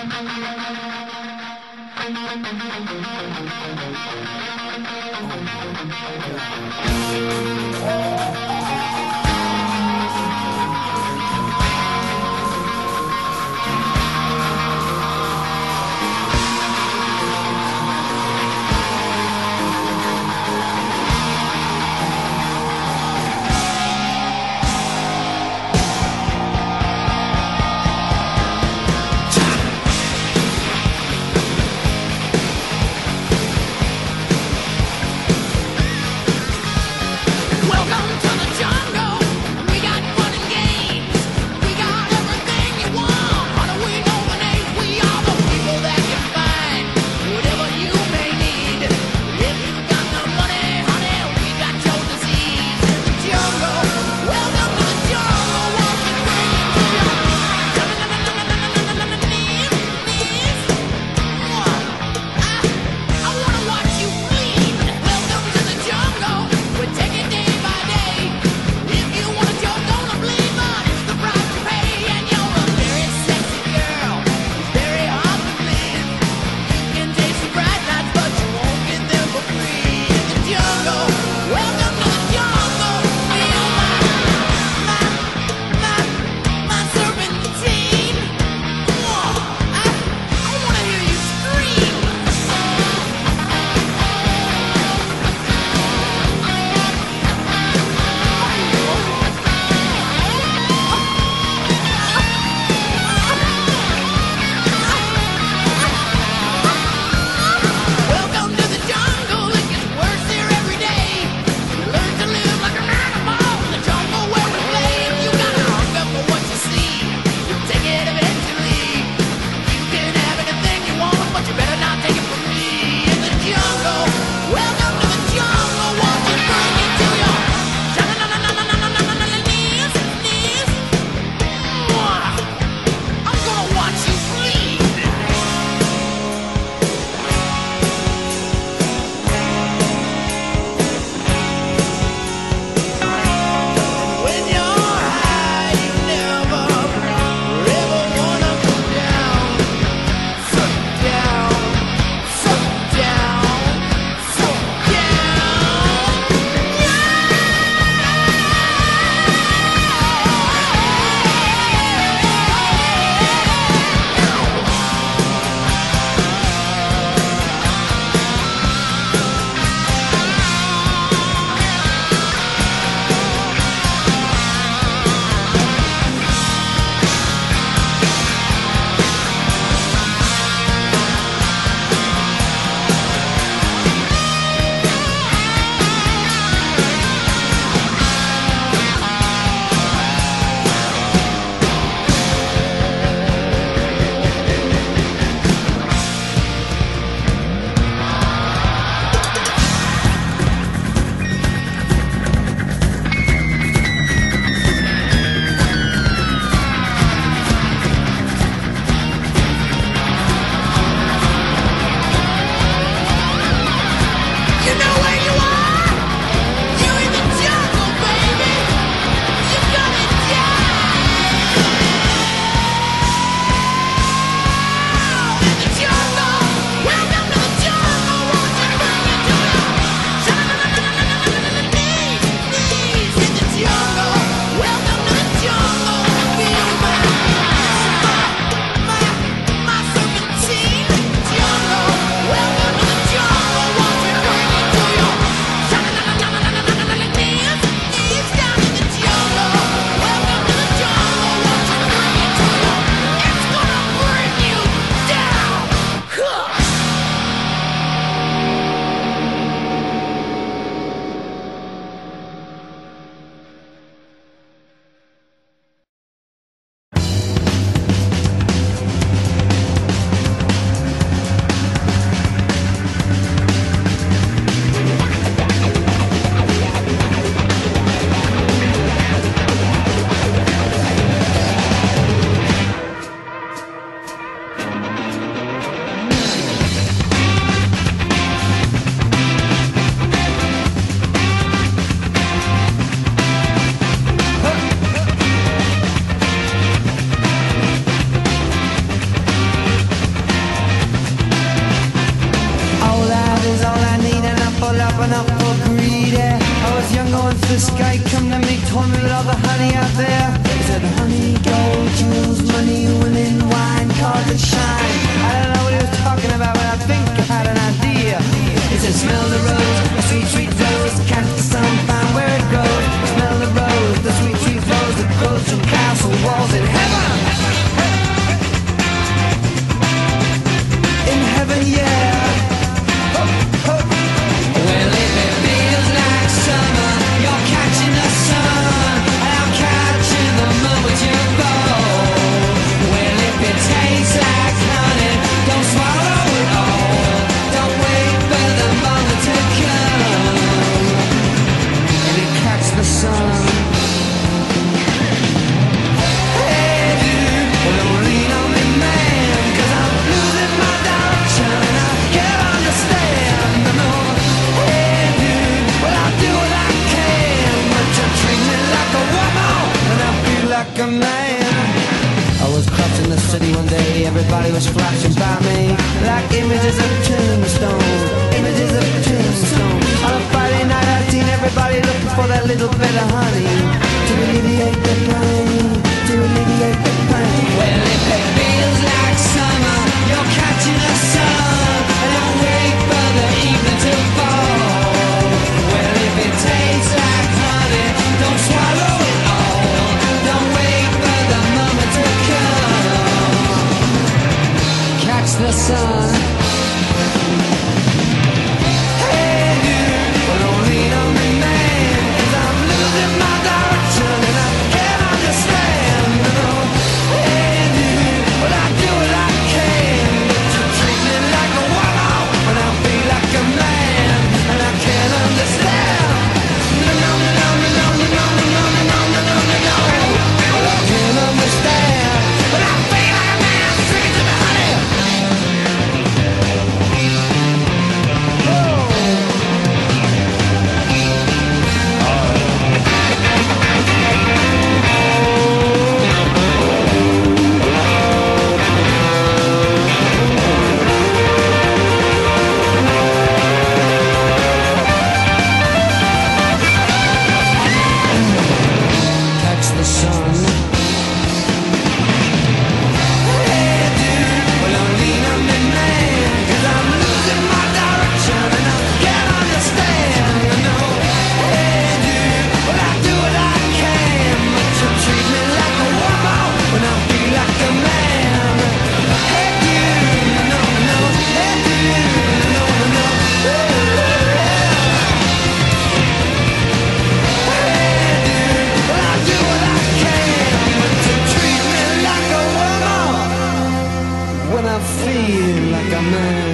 Welcome to the jungle. the honey gold, jewels, money, women, wine, cars shine. I don't know what he was talking about, but I think I had an idea. He said smell the was flashing by me like images of tombstone, images of tombstone. On a Friday night, I seen everybody looking for that little bit of honey to alleviate the pain, to alleviate the pain. like a man.